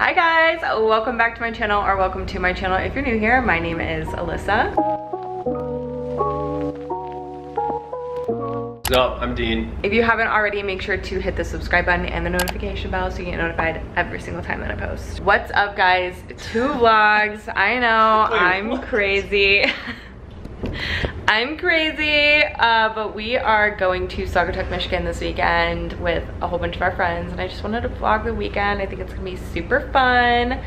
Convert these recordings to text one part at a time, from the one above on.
Hi guys, welcome back to my channel or welcome to my channel. If you're new here, my name is Alyssa. No, I'm Dean. If you haven't already, make sure to hit the subscribe button and the notification bell so you get notified every single time that I post. What's up guys? Two vlogs. I know, I'm crazy. I'm crazy, uh, but we are going to Saugatuck, Michigan this weekend with a whole bunch of our friends and I just wanted to vlog the weekend. I think it's gonna be super fun.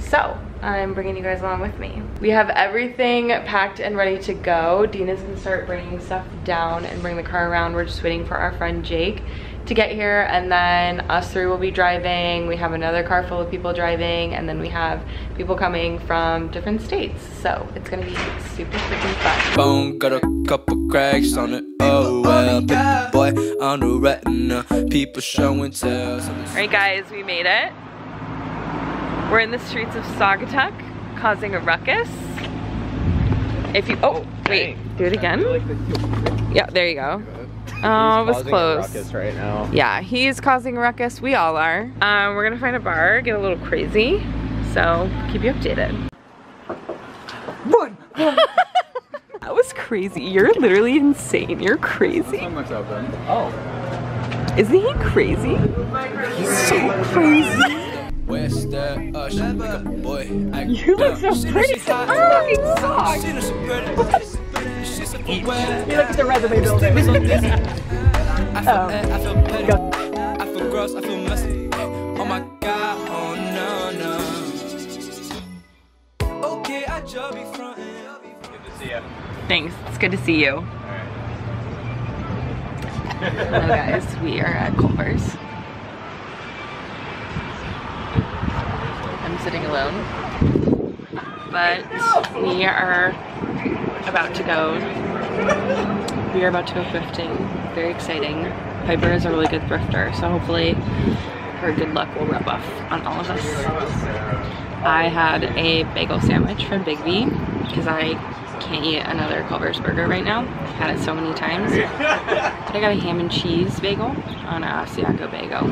So, I'm bringing you guys along with me. We have everything packed and ready to go. Dina's gonna start bringing stuff down and bring the car around. We're just waiting for our friend Jake to get here and then us three will be driving. We have another car full of people driving and then we have people coming from different states. So it's gonna be super freaking fun. Bone got a couple cracks on it. Oh well, big boy on the retina. People showing tells. Alright guys, we made it. We're in the streets of Saugatuck causing a ruckus. If you, oh, wait, do it again. Yeah, there you go. Oh, it was close. right now. Yeah, he's causing a ruckus. We all are. Um, we're gonna find a bar, get a little crazy. So keep you updated. Run! that was crazy. You're literally insane. You're crazy. Oh. Isn't he crazy? He's so crazy. Where's that usher? Make a boy. act You look so pretty. Oh, he sucks. She know she's pretty. She's a fool. You look at the resume building. I feel, Oh. eh, I feel. I feel gross. I feel messy. Oh my god. Oh no no. Okay, I just be frontin'. Good to see you. Thanks. It's good to see you. Hello guys, we are at Culver's. I'm sitting alone. But we are about to go. We are about to go thrifting. Very exciting. Piper is a really good thrifter, so hopefully her good luck will rub off on all of us. I had a bagel sandwich from Big V because I can't eat another Culver's burger right now. I've had it so many times. But I got a ham and cheese bagel on a Asiago bagel.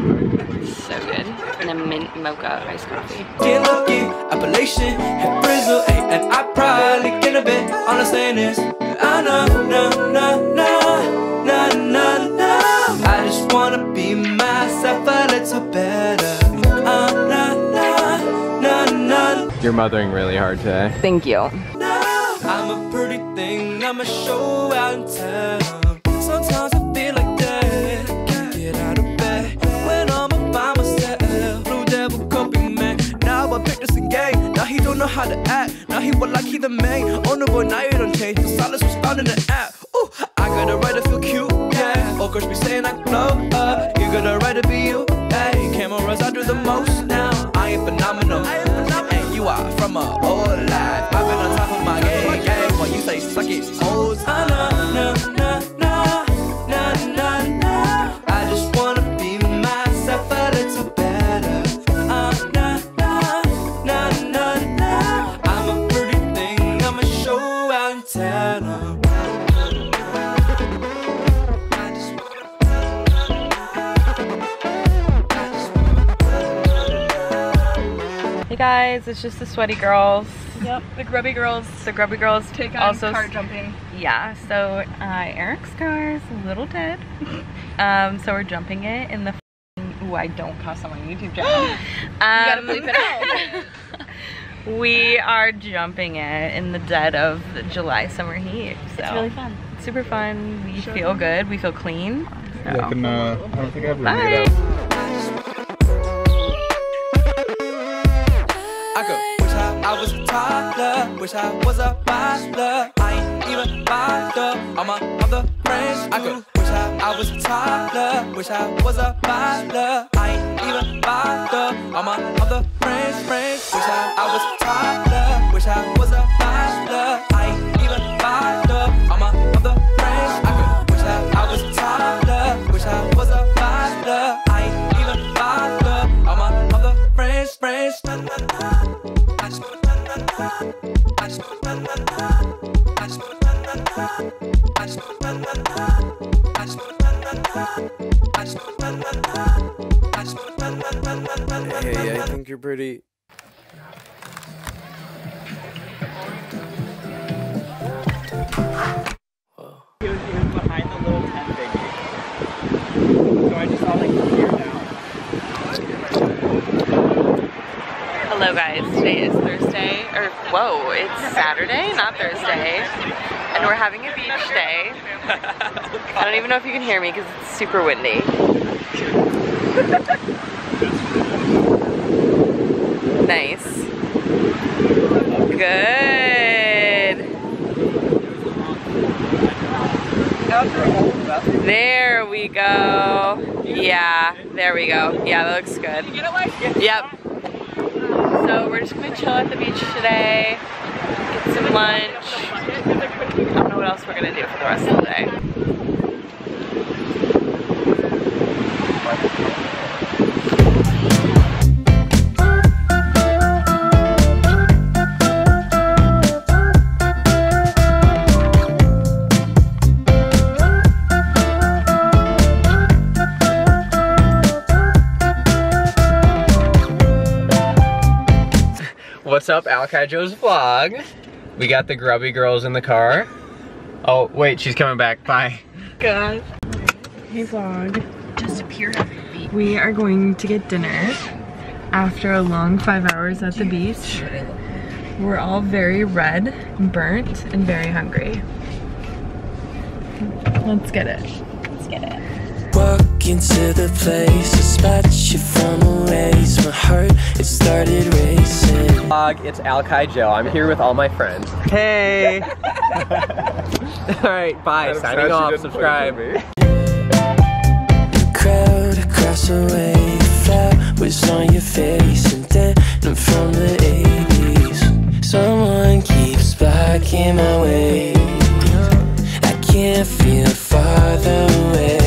It's so good. And a mint mocha iced coffee. Get lucky, Appalachian, hit Brazil, eh, and I probably get a bit. All I'm saying is, I ah, know, no, no, no, no, no, no. I just wanna be myself a little better. Ah, no, no, no, no, You're mothering really hard today. Thank you. I'm a pretty thing, I'm a show out in town. Sometimes I feel like that, can't get out of bed when I'm all by myself. Blue devil coping man, now I pick this game. Now he don't know how to act, now he want like he the main. On the boy, now you don't change. The silence was found in the app. Ooh, I got a right to feel cute, yeah. Oh, girls be saying I blow up. You got a right to be you, hey. Cameras, I do the most now. I am phenomenal, and you are from a old life. Hey guys, it's just the sweaty girls. Yep, the grubby girls. The grubby girls Take on also car jumping. Yeah, so uh, Eric's car is a little dead. um, so we're jumping it in the. Ooh, I don't cuss on my YouTube channel. um, gotta bleep it out. we are jumping it in the dead of the July summer heat. So It's really fun. it's super fun. We feel good. We feel clean. So. I can, uh, I don't think I've ever Bye. I could wish I, I was a toddler, wish I was a bachelor. I ain't even bother all my other friends. I could wish I, I was a toddler, wish I was a bachelor. I ain't even bother all my other friends. Friends, wish I, I was a toddler, Hey, I think you're pretty. He was, behind the little tent thingy. So I just saw like here down. Hello guys, today is Thursday, or whoa, it's Saturday, not Thursday. And we're having a beach day. I don't even know if you can hear me because it's super windy. Nice. Good. There we go. Yeah, there we go. Yeah, that looks good. Yep. So we're just gonna chill at the beach today, get some lunch. I don't know what else we're gonna do for the rest of the day. What's up, Alki Joe's vlog? We got the grubby girls in the car. Oh, wait, she's coming back. Bye. God. Hey vlog. Just appear We are going to get dinner after a long five hours at the beach. We're all very red, and burnt, and very hungry. Let's get it. Let's get it. Walk into the place, I spot you from a ways. My heart, it started racing. Vlog, it's Alki Joe. I'm here with all my friends. Hey! Alright, bye. Signing off. Subscribe. crowd across the way flowers on your face and then from the 80s someone keeps blocking my way i can't feel farther away